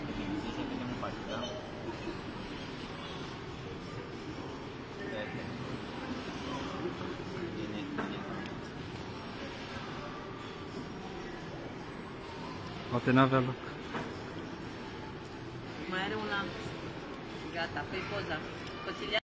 parte de exige que tenemos facilidad. Poate n-avea loc. Mai are un alt. Gata, pe poza. Coțilia